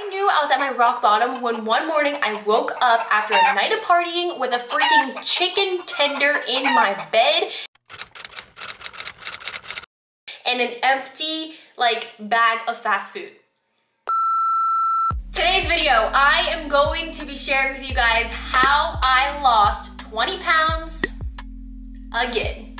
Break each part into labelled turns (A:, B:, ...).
A: I knew I was at my rock bottom when one morning I woke up after a night of partying with a freaking chicken tender in my bed and an empty like bag of fast food. Today's video, I am going to be sharing with you guys how I lost 20 pounds again.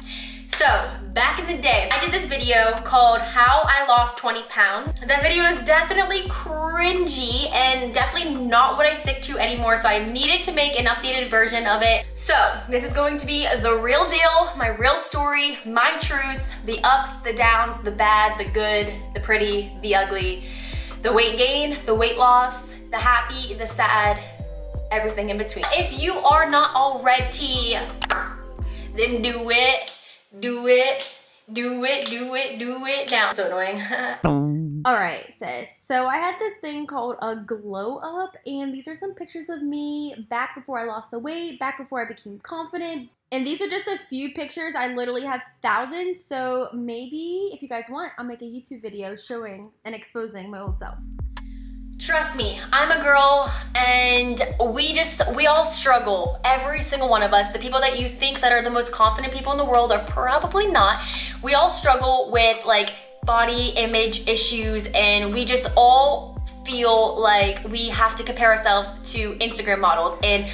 A: So, back in the day, I did this video called How I Lost 20 Pounds. That video is definitely cringy and definitely not what I stick to anymore, so I needed to make an updated version of it. So, this is going to be the real deal, my real story, my truth, the ups, the downs, the bad, the good, the pretty, the ugly, the weight gain, the weight loss, the happy, the sad, everything in between. If you are not already, then do it do it, do it, do it, do it now. So annoying.
B: All right, sis. So I had this thing called a glow up, and these are some pictures of me back before I lost the weight, back before I became confident. And these are just a few pictures. I literally have thousands. So maybe if you guys want, I'll make a YouTube video showing and exposing my old self.
A: Trust me, I'm a girl and we just, we all struggle. Every single one of us. The people that you think that are the most confident people in the world are probably not. We all struggle with like body image issues and we just all feel like we have to compare ourselves to Instagram models and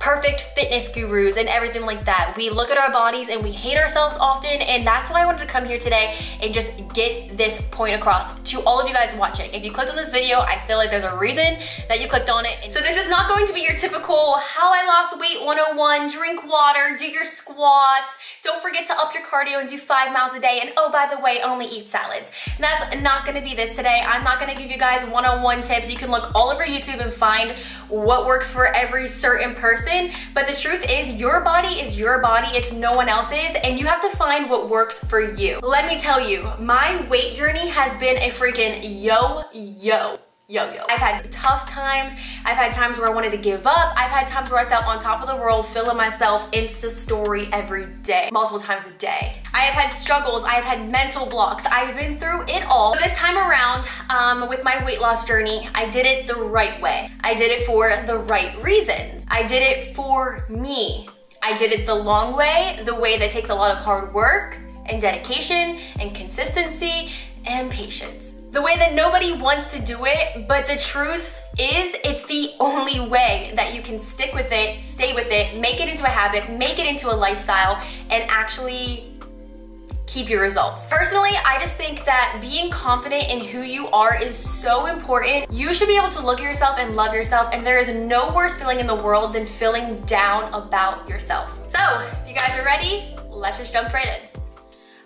A: perfect fitness gurus and everything like that. We look at our bodies and we hate ourselves often and that's why I wanted to come here today and just get this point across to all of you guys watching. If you clicked on this video, I feel like there's a reason that you clicked on it. So this is not going to be your typical how I lost weight 101, drink water, do your squats, don't forget to up your cardio and do five miles a day. And oh, by the way, only eat salads. And that's not gonna be this today. I'm not gonna give you guys one-on-one -on -one tips. You can look all over YouTube and find what works for every certain person. But the truth is your body is your body. It's no one else's. And you have to find what works for you. Let me tell you, my weight journey has been a freaking yo-yo yo-yo. I've had tough times. I've had times where I wanted to give up. I've had times where I felt on top of the world, filling myself Insta story every day, multiple times a day. I have had struggles. I have had mental blocks. I've been through it all. So this time around, um, with my weight loss journey, I did it the right way. I did it for the right reasons. I did it for me. I did it the long way, the way that takes a lot of hard work and dedication and consistency and patience the way that nobody wants to do it, but the truth is it's the only way that you can stick with it, stay with it, make it into a habit, make it into a lifestyle, and actually keep your results. Personally, I just think that being confident in who you are is so important. You should be able to look at yourself and love yourself, and there is no worse feeling in the world than feeling down about yourself. So, if you guys are ready, let's just jump right in.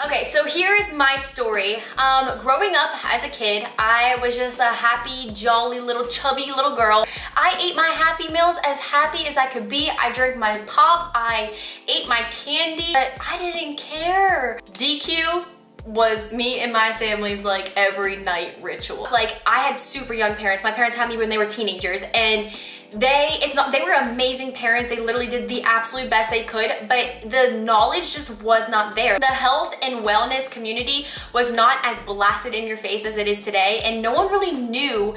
A: Okay, so here is my story. Um, growing up as a kid, I was just a happy, jolly, little chubby little girl. I ate my happy meals as happy as I could be. I drank my pop, I ate my candy, but I didn't care. DQ, was me and my family's like every night ritual. Like I had super young parents. My parents had me when they were teenagers and they it's not they were amazing parents they literally did the absolute best they could but the knowledge just was not there the health and wellness community was not as blasted in your face as it is today and no one really knew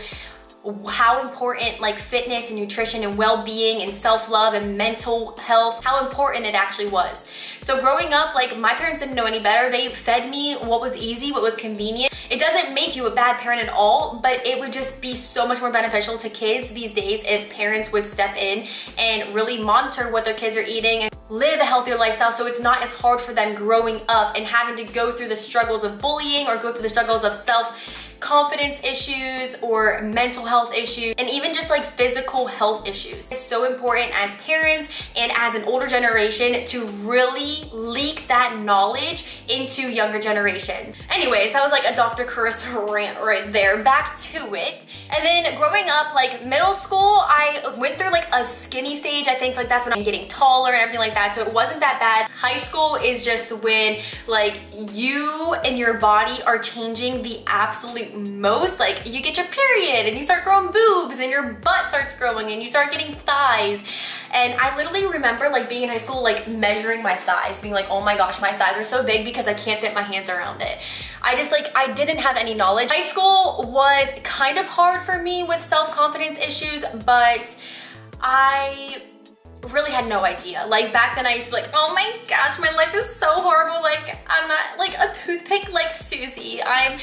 A: how important like fitness and nutrition and well-being and self-love and mental health, how important it actually was. So growing up, like my parents didn't know any better. They fed me what was easy, what was convenient. It doesn't make you a bad parent at all, but it would just be so much more beneficial to kids these days if parents would step in and really monitor what their kids are eating and live a healthier lifestyle so it's not as hard for them growing up and having to go through the struggles of bullying or go through the struggles of self confidence issues or mental health issues and even just like physical health issues. It's so important as parents and as an older generation to really leak that knowledge into younger generation. Anyways, that was like a Dr. Karissa rant right there. Back to it. And then growing up, like middle school, I went through like a skinny stage. I think like that's when I'm getting taller and everything like that that. So it wasn't that bad. High school is just when like you and your body are changing the absolute most. Like you get your period and you start growing boobs and your butt starts growing and you start getting thighs. And I literally remember like being in high school, like measuring my thighs, being like, oh my gosh, my thighs are so big because I can't fit my hands around it. I just like, I didn't have any knowledge. High school was kind of hard for me with self-confidence issues, but I really had no idea. Like back then I used to be like, oh my gosh, my life is so horrible. Like I'm not like a toothpick like Susie. I'm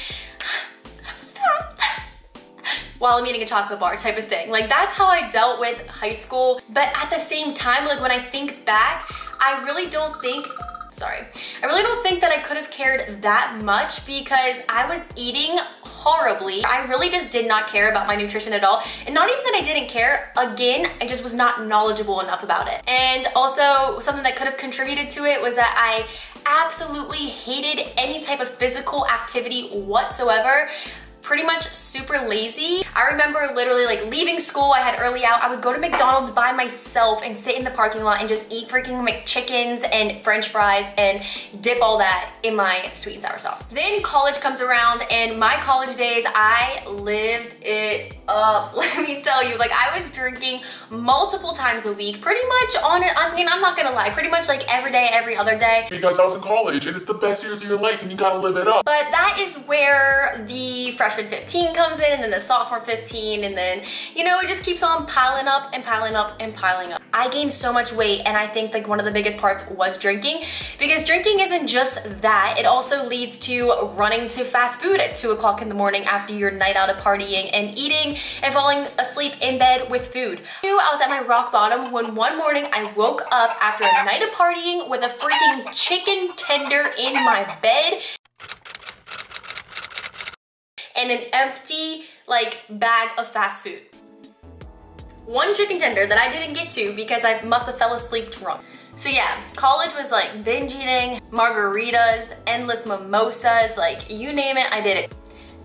A: while I'm eating a chocolate bar type of thing. Like that's how I dealt with high school. But at the same time, like when I think back, I really don't think sorry. I really don't think that I could have cared that much because I was eating horribly. I really just did not care about my nutrition at all. And not even that I didn't care, again, I just was not knowledgeable enough about it. And also something that could have contributed to it was that I absolutely hated any type of physical activity whatsoever pretty much super lazy. I remember literally like leaving school, I had early out, I would go to McDonald's by myself and sit in the parking lot and just eat freaking McChickens and french fries and dip all that in my sweet and sour sauce. Then college comes around and my college days, I lived it up. Let me tell you, like I was drinking multiple times a week, pretty much on it. I mean, I'm not gonna lie, pretty much like every day, every other day.
C: Because I was in college and it's the best years of your life and you gotta live it up.
A: But that is where the freshman 15 comes in and then the sophomore 15 and then, you know, it just keeps on piling up and piling up and piling up. I gained so much weight and I think like one of the biggest parts was drinking because drinking isn't just that. It also leads to running to fast food at two o'clock in the morning after your night out of partying and eating and falling asleep in bed with food. I was at my rock bottom when one morning I woke up after a night of partying with a freaking chicken tender in my bed and an empty like bag of fast food. One chicken tender that I didn't get to because I must have fell asleep drunk. So yeah, college was like binge eating, margaritas, endless mimosas, like you name it, I did it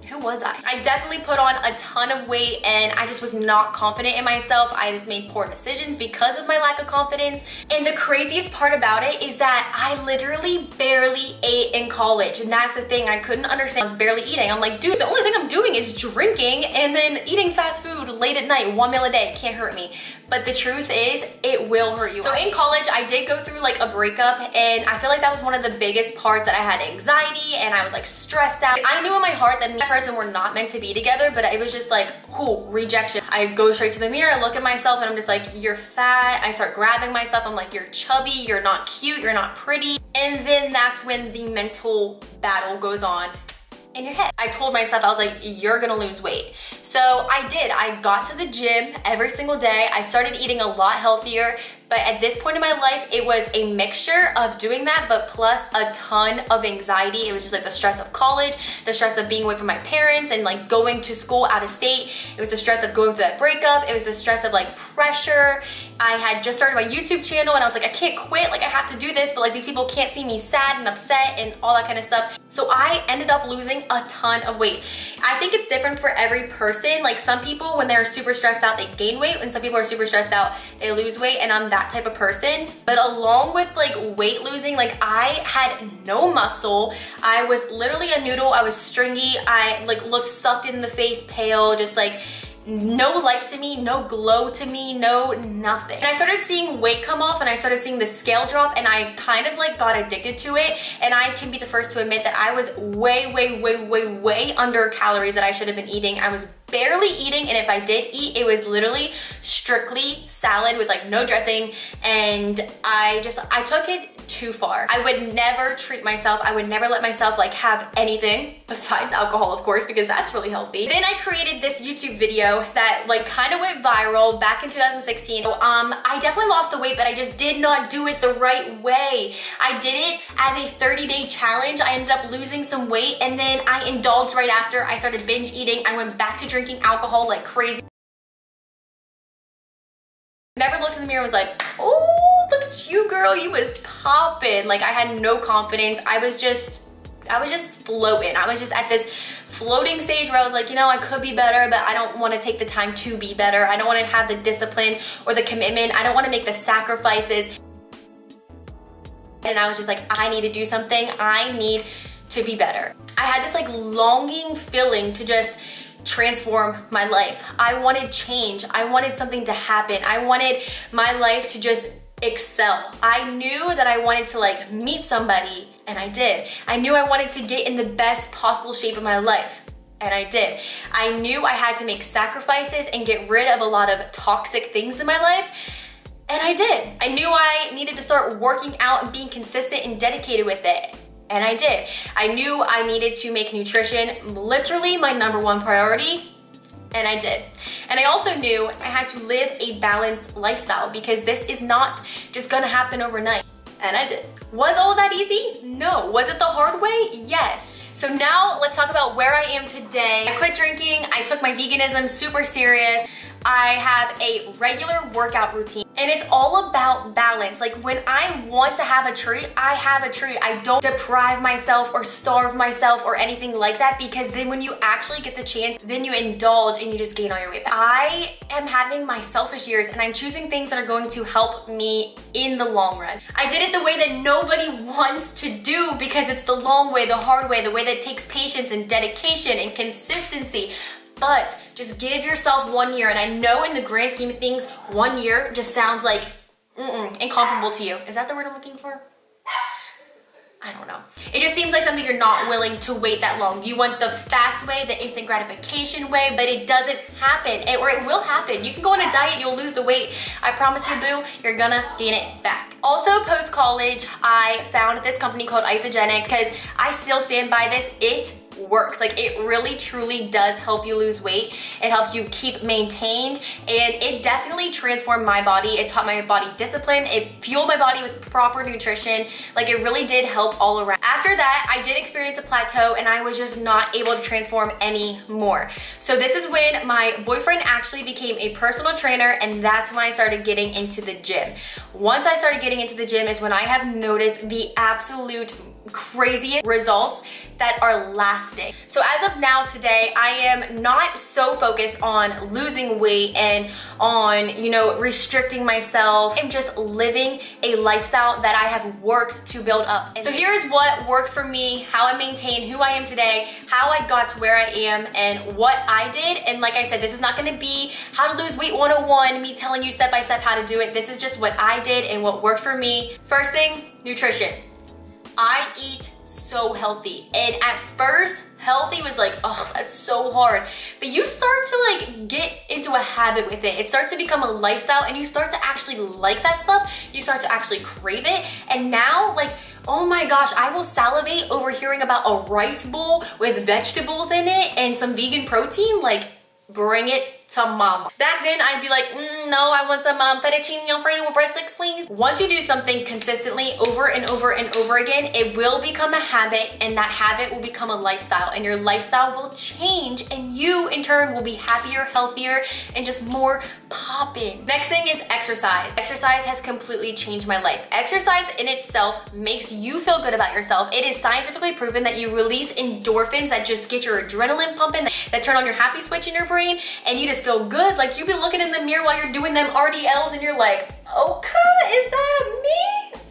A: who was I? I definitely put on a ton of weight and I just was not confident in myself. I just made poor decisions because of my lack of confidence. And the craziest part about it is that I literally barely ate in college. And that's the thing, I couldn't understand. I was barely eating. I'm like, dude, the only thing I'm doing is drinking and then eating fast food late at night, one meal a day, can't hurt me. But the truth is, it will hurt you. So in college, I did go through like a breakup and I feel like that was one of the biggest parts that I had anxiety and I was like stressed out. I knew in my heart that me and person were not meant to be together, but it was just like, whoo, rejection. I go straight to the mirror, I look at myself and I'm just like, you're fat. I start grabbing myself. I'm like, you're chubby, you're not cute, you're not pretty. And then that's when the mental battle goes on in your head. I told myself, I was like, you're gonna lose weight. So I did, I got to the gym every single day. I started eating a lot healthier, but at this point in my life, it was a mixture of doing that, but plus a ton of anxiety. It was just like the stress of college, the stress of being away from my parents and like going to school out of state. It was the stress of going through that breakup. It was the stress of like pressure. I had just started my YouTube channel and I was like, I can't quit. Like I have to do this, but like these people can't see me sad and upset and all that kind of stuff. So I ended up losing a ton of weight. I think it's different for every person. Like some people, when they're super stressed out, they gain weight. When some people are super stressed out, they lose weight. And I'm that that type of person. But along with like weight losing, like I had no muscle. I was literally a noodle. I was stringy. I like looked sucked in the face, pale, just like no life to me, no glow to me, no nothing. And I started seeing weight come off and I started seeing the scale drop and I kind of like got addicted to it. And I can be the first to admit that I was way, way, way, way, way under calories that I should have been eating. I was barely eating and if I did eat, it was literally strictly salad with like no dressing and I just, I took it too far. I would never treat myself, I would never let myself like have anything besides alcohol of course because that's really healthy. Then I created this YouTube video that like kind of went viral back in 2016. So, um, I definitely lost the weight but I just did not do it the right way. I did it as a 30 day challenge. I ended up losing some weight and then I indulged right after. I started binge eating. I went back to drinking drinking alcohol like crazy. Never looked in the mirror and was like, oh, look at you, girl. You was popping. Like I had no confidence. I was just, I was just floating. I was just at this floating stage where I was like, you know, I could be better, but I don't want to take the time to be better. I don't want to have the discipline or the commitment. I don't want to make the sacrifices. and I was just like, I need to do something. I need to be better. I had this like longing feeling to just transform my life. I wanted change. I wanted something to happen. I wanted my life to just excel. I knew that I wanted to like meet somebody and I did. I knew I wanted to get in the best possible shape of my life and I did. I knew I had to make sacrifices and get rid of a lot of toxic things in my life and I did. I knew I needed to start working out and being consistent and dedicated with it and I did. I knew I needed to make nutrition literally my number one priority and I did. And I also knew I had to live a balanced lifestyle because this is not just gonna happen overnight. And I did. Was all that easy? No. Was it the hard way? Yes. So now let's talk about where I am today. I quit drinking, I took my veganism super serious. I have a regular workout routine and it's all about balance. Like when I want to have a treat, I have a treat. I don't deprive myself or starve myself or anything like that because then when you actually get the chance, then you indulge and you just gain all your weight. I am having my selfish years and I'm choosing things that are going to help me in the long run. I did it the way that nobody wants to do because it's the long way, the hard way, the way that takes patience and dedication and consistency but just give yourself one year. And I know in the grand scheme of things, one year just sounds like mm -mm, incomparable to you. Is that the word I'm looking for? I don't know. It just seems like something you're not willing to wait that long. You want the fast way, the instant gratification way, but it doesn't happen, it, or it will happen. You can go on a diet, you'll lose the weight. I promise you, boo, you're gonna gain it back. Also, post-college, I found this company called Isagenix because I still stand by this. It works. Like it really truly does help you lose weight. It helps you keep maintained and it definitely transformed my body. It taught my body discipline. It fueled my body with proper nutrition. Like it really did help all around. After that, I did experience a plateau and I was just not able to transform anymore. So this is when my boyfriend actually became a personal trainer and that's when I started getting into the gym. Once I started getting into the gym is when I have noticed the absolute craziest results that are lasting. So as of now today, I am not so focused on losing weight and on, you know, restricting myself. I'm just living a lifestyle that I have worked to build up. And so here's what works for me, how I maintain who I am today, how I got to where I am, and what I did. And like I said, this is not gonna be how to lose weight 101, me telling you step by step how to do it. This is just what I did and what worked for me. First thing, nutrition. I eat so healthy. And at first, healthy was like, oh, that's so hard. But you start to like get into a habit with it. It starts to become a lifestyle and you start to actually like that stuff. You start to actually crave it. And now like, oh my gosh, I will salivate over hearing about a rice bowl with vegetables in it and some vegan protein. Like, bring it to mama. Back then, I'd be like, mm, no, I want some um, fettuccine alfredo with breadsticks, please. Once you do something consistently over and over and over again, it will become a habit and that habit will become a lifestyle and your lifestyle will change and you in turn will be happier, healthier, and just more popping. Next thing is exercise. Exercise has completely changed my life. Exercise in itself makes you feel good about yourself. It is scientifically proven that you release endorphins that just get your adrenaline pumping, that turn on your happy switch in your brain, and you just feel good. Like you've been looking in the mirror while you're doing them RDLs and you're like, okay, is that me?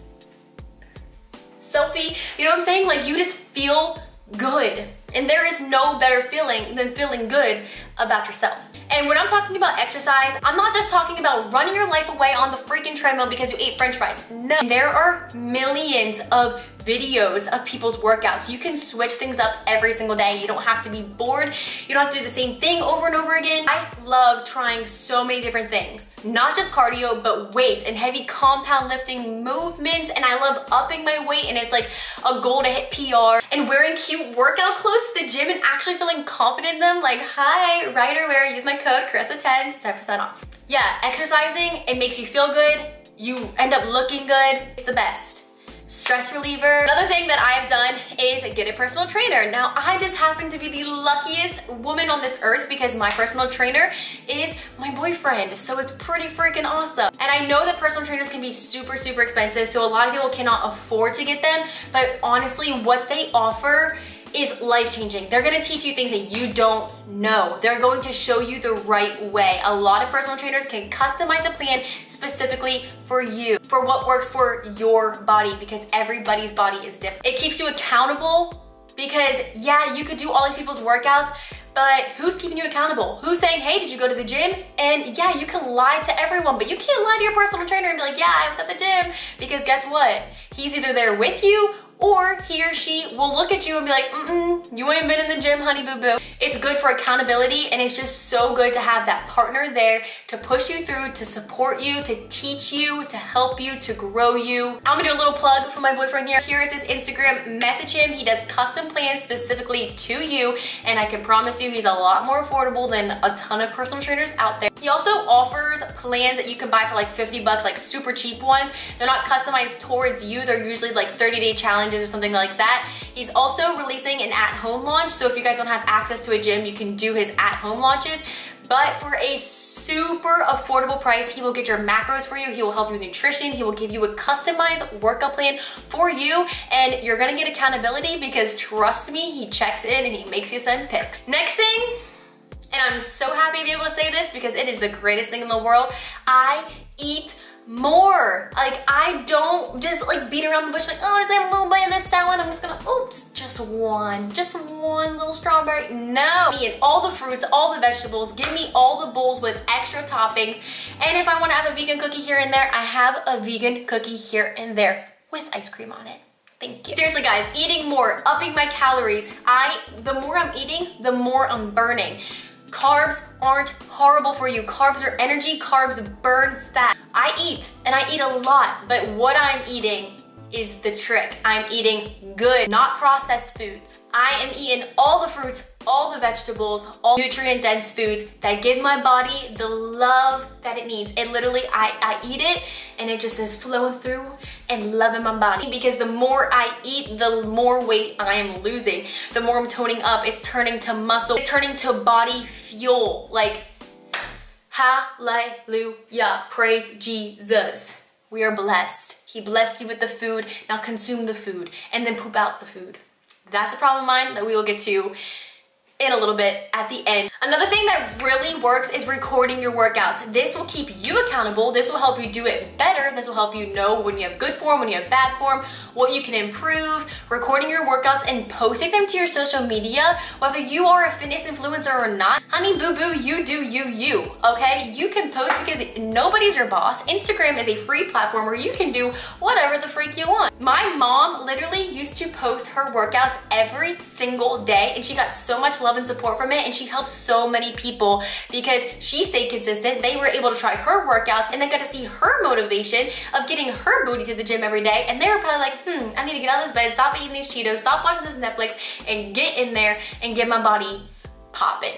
A: Selfie, you know what I'm saying? Like you just feel good. And there is no better feeling than feeling good about yourself. And when I'm talking about exercise, I'm not just talking about running your life away on the freaking treadmill because you ate french fries. No, there are millions of videos of people's workouts. You can switch things up every single day. You don't have to be bored. You don't have to do the same thing over and over again. I love trying so many different things. Not just cardio, but weights and heavy compound lifting movements. And I love upping my weight and it's like a goal to hit PR. And wearing cute workout clothes to the gym and actually feeling confident in them. Like, hi, Ryderwear, use my code Karissa10, 10% off. Yeah, exercising, it makes you feel good. You end up looking good. It's the best stress reliever. Another thing that I've done is get a personal trainer. Now, I just happen to be the luckiest woman on this earth because my personal trainer is my boyfriend. So it's pretty freaking awesome. And I know that personal trainers can be super, super expensive. So a lot of people cannot afford to get them. But honestly, what they offer is life changing. They're gonna teach you things that you don't know. They're going to show you the right way. A lot of personal trainers can customize a plan specifically for you, for what works for your body, because everybody's body is different. It keeps you accountable because yeah, you could do all these people's workouts, but who's keeping you accountable? Who's saying, hey, did you go to the gym? And yeah, you can lie to everyone, but you can't lie to your personal trainer and be like, yeah, I was at the gym. Because guess what? He's either there with you or he or she will look at you and be like, mm-mm, you ain't been in the gym, honey boo boo. It's good for accountability and it's just so good to have that partner there to push you through, to support you, to teach you, to help you, to grow you. I'm gonna do a little plug for my boyfriend here. Here is his Instagram, message him. He does custom plans specifically to you and I can promise you he's a lot more affordable than a ton of personal trainers out there. He also offers plans that you can buy for like 50 bucks, like super cheap ones. They're not customized towards you. They're usually like 30 day challenges challenges or something like that. He's also releasing an at-home launch, so if you guys don't have access to a gym, you can do his at-home launches. But for a super affordable price, he will get your macros for you. He will help you with nutrition. He will give you a customized workout plan for you. And you're gonna get accountability because trust me, he checks in and he makes you send pics. Next thing, and I'm so happy to be able to say this because it is the greatest thing in the world. I eat more. Like I don't just like beat around the bush like, oh, just have a little bit of this salad. I'm just gonna, oh, just, just one, just one little strawberry. No, eat all the fruits, all the vegetables. Give me all the bowls with extra toppings. And if I wanna have a vegan cookie here and there, I have a vegan cookie here and there with ice cream on it. Thank you. Seriously guys, eating more, upping my calories. I, the more I'm eating, the more I'm burning. Carbs aren't horrible for you. Carbs are energy, carbs burn fat. I eat, and I eat a lot, but what I'm eating is the trick. I'm eating good, not processed foods. I am eating all the fruits, all the vegetables, all nutrient dense foods that give my body the love that it needs. It literally, I, I eat it and it just is flowing through and loving my body because the more I eat, the more weight I am losing. The more I'm toning up, it's turning to muscle, it's turning to body fuel. Like, hallelujah, praise Jesus. We are blessed. He blessed you with the food, now consume the food and then poop out the food. That's a problem of mine that we will get to in a little bit at the end. Another thing that really works is recording your workouts. This will keep you accountable. This will help you do it better. This will help you know when you have good form, when you have bad form, what you can improve, recording your workouts and posting them to your social media, whether you are a fitness influencer or not. Honey boo boo, you do you, you, okay? You can post because nobody's your boss. Instagram is a free platform where you can do whatever the freak you want. My mom literally used to post her workouts every single day and she got so much love love and support from it and she helps so many people because she stayed consistent. They were able to try her workouts and then got to see her motivation of getting her booty to the gym every day and they were probably like, hmm, I need to get out of this bed, stop eating these Cheetos, stop watching this Netflix and get in there and get my body popping.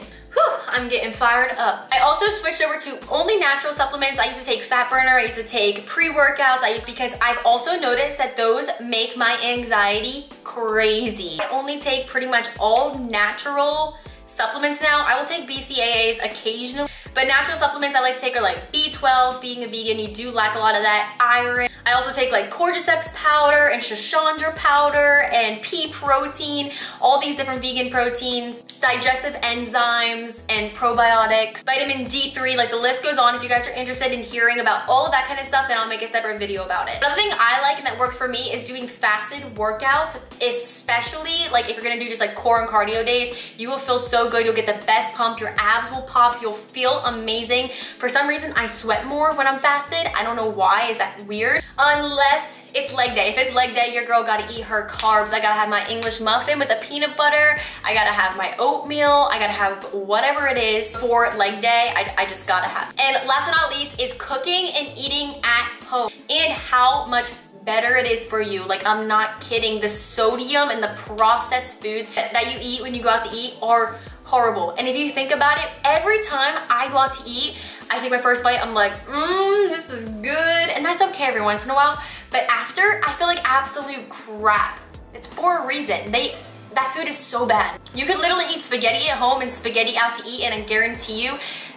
A: I'm getting fired up. I also switched over to only natural supplements. I used to take Fat Burner, I used to take pre-workouts, I used because I've also noticed that those make my anxiety crazy. I only take pretty much all natural supplements now. I will take BCAAs occasionally, but natural supplements I like to take are like B12, being a vegan, you do lack a lot of that iron. I also take like cordyceps powder and Schisandra powder and pea protein, all these different vegan proteins, digestive enzymes and probiotics, vitamin D3, like the list goes on. If you guys are interested in hearing about all of that kind of stuff, then I'll make a separate video about it. Another thing I like and that works for me is doing fasted workouts, especially like if you're gonna do just like core and cardio days, you will feel so good. You'll get the best pump, your abs will pop, you'll feel amazing. For some reason, I sweat more when I'm fasted. I don't know why, is that weird? unless it's leg day. If it's leg day, your girl gotta eat her carbs. I gotta have my English muffin with the peanut butter. I gotta have my oatmeal. I gotta have whatever it is for leg day. I, I just gotta have. And last but not least is cooking and eating at home and how much better it is for you. Like I'm not kidding. The sodium and the processed foods that you eat when you go out to eat are horrible. And if you think about it, every time I go out to eat, I take my first bite, I'm like, mmm, this is good. And that's okay every once in a while. But after, I feel like absolute crap. It's for a reason. They that food is so bad. You could literally eat spaghetti at home and spaghetti out to eat and I guarantee you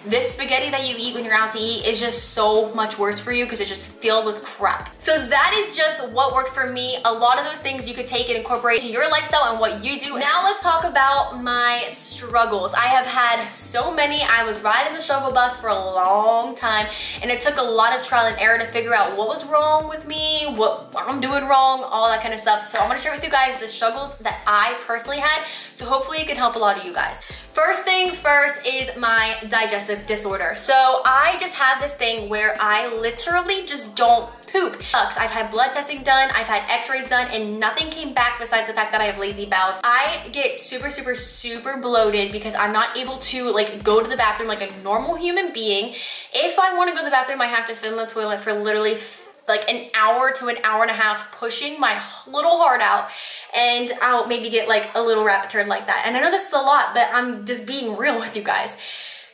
A: this spaghetti that you eat when you're out to eat is just so much worse for you because it's just filled with crap. So that is just what works for me. A lot of those things you could take and incorporate to your lifestyle and what you do. Now let's talk about my struggles. I have had so many. I was riding the struggle bus for a long time and it took a lot of trial and error to figure out what was wrong with me, what I'm doing wrong, all that kind of stuff. So I'm gonna share with you guys the struggles that I personally had. So hopefully it can help a lot of you guys. First thing first is my digestive disorder. So I just have this thing where I literally just don't poop. I've had blood testing done, I've had x-rays done, and nothing came back besides the fact that I have lazy bowels. I get super, super, super bloated because I'm not able to like go to the bathroom like a normal human being. If I wanna go to the bathroom, I have to sit in the toilet for literally like an hour to an hour and a half pushing my little heart out and I'll maybe get like a little rabbit turn like that. And I know this is a lot, but I'm just being real with you guys.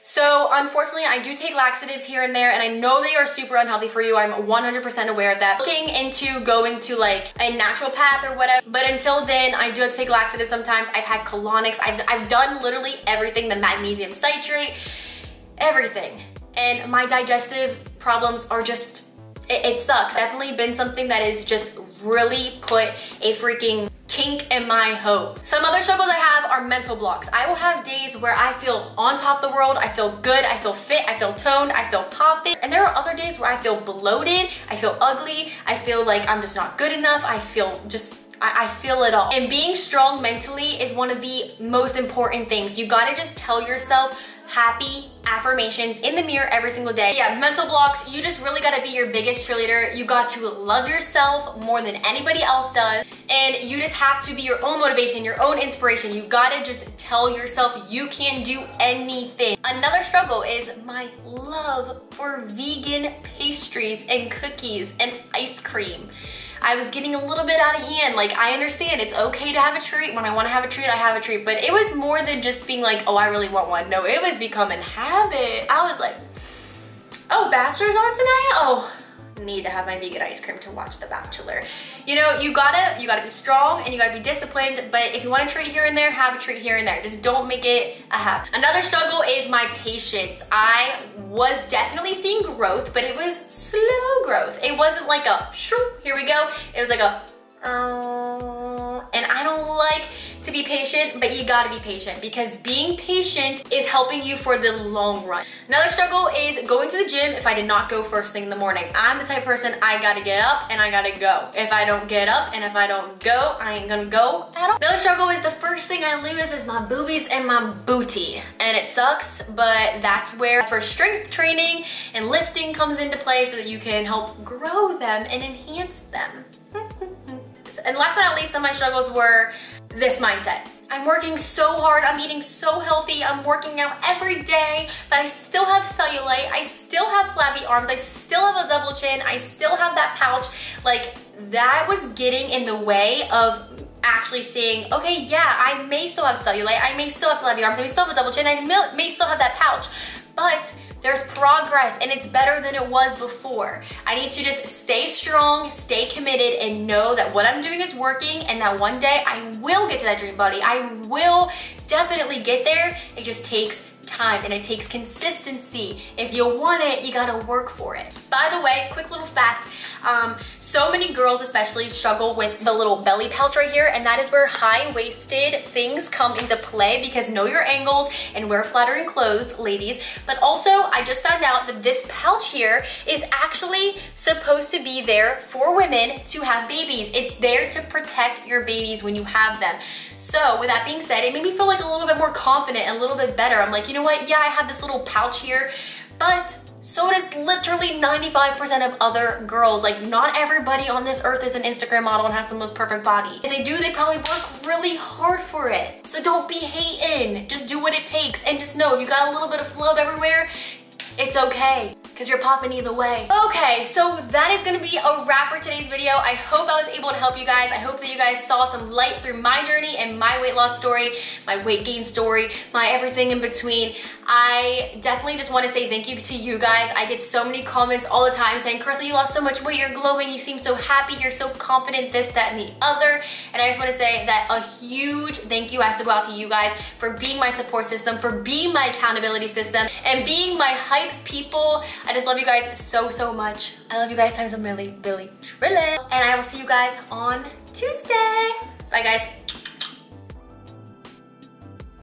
A: So unfortunately, I do take laxatives here and there, and I know they are super unhealthy for you. I'm 100% aware of that. Looking into going to like a naturopath or whatever, but until then, I do have to take laxatives sometimes. I've had colonics. I've, I've done literally everything, the magnesium citrate, everything. And my digestive problems are just it, it sucks. Definitely been something that has just really put a freaking kink in my hose. Some other struggles I have are mental blocks. I will have days where I feel on top of the world, I feel good, I feel fit, I feel toned, I feel popping. And there are other days where I feel bloated, I feel ugly, I feel like I'm just not good enough, I feel just I, feel it all. And being strong mentally is one of the most important things. You gotta just tell yourself happy affirmations in the mirror every single day. Yeah, mental blocks, you just really gotta be your biggest cheerleader. You got to love yourself more than anybody else does. And you just have to be your own motivation, your own inspiration. You gotta just tell yourself you can do anything. Another struggle is my love for vegan pastries and cookies and ice cream. I was getting a little bit out of hand. Like, I understand it's okay to have a treat. When I want to have a treat, I have a treat. But it was more than just being like, oh, I really want one. No, it was becoming habit. I was like, oh, Bachelor's on tonight? Oh, need to have my vegan ice cream to watch The Bachelor. You know, you gotta, you gotta be strong and you gotta be disciplined, but if you want a treat here and there, have a treat here and there. Just don't make it a habit. Another struggle is my patience. I was definitely seeing growth, but it was slow growth. It wasn't like a, here we go. It was like a, uh, and I don't like to be patient, but you gotta be patient because being patient is helping you for the long run. Another struggle is going to the gym if I did not go first thing in the morning. I'm the type person, I gotta get up and I gotta go. If I don't get up and if I don't go, I ain't gonna go at all. Another struggle is the first thing I lose is my boobies and my booty. And it sucks, but that's where, that's where strength training and lifting comes into play so that you can help grow them and enhance them. And last but not least, some of my struggles were this mindset. I'm working so hard, I'm eating so healthy, I'm working out every day, but I still have cellulite, I still have flabby arms, I still have a double chin, I still have that pouch. Like, that was getting in the way of actually seeing, okay, yeah, I may still have cellulite, I may still have flabby arms, I may still have a double chin, I may still have that pouch, but there's progress and it's better than it was before. I need to just stay strong, stay committed, and know that what I'm doing is working and that one day I will get to that dream body. I will definitely get there. It just takes time and it takes consistency. If you want it, you gotta work for it. By the way, quick little fact, um, so many girls especially struggle with the little belly pouch right here and that is where high-waisted things come into play because know your angles and wear flattering clothes, ladies. But also, I just found out that this pouch here is actually supposed to be there for women to have babies. It's there to protect your babies when you have them. So with that being said, it made me feel like a little bit more confident and a little bit better. I'm like, you know what? Yeah, I have this little pouch here, but so does literally 95% of other girls. Like not everybody on this earth is an Instagram model and has the most perfect body. If they do, they probably work really hard for it. So don't be hating. Just do what it takes. And just know if you got a little bit of flub everywhere, it's okay because you're popping either way. Okay, so that is gonna be a wrap for today's video. I hope I was able to help you guys. I hope that you guys saw some light through my journey and my weight loss story, my weight gain story, my everything in between. I definitely just wanna say thank you to you guys. I get so many comments all the time saying, Karissa, you lost so much weight, you're glowing, you seem so happy, you're so confident, this, that, and the other. And I just wanna say that a huge thank you has to go out to you guys for being my support system, for being my accountability system, and being my hype people. I just love you guys so, so much. I love you guys times a billy, trillion. And I will see you guys on Tuesday. Bye guys.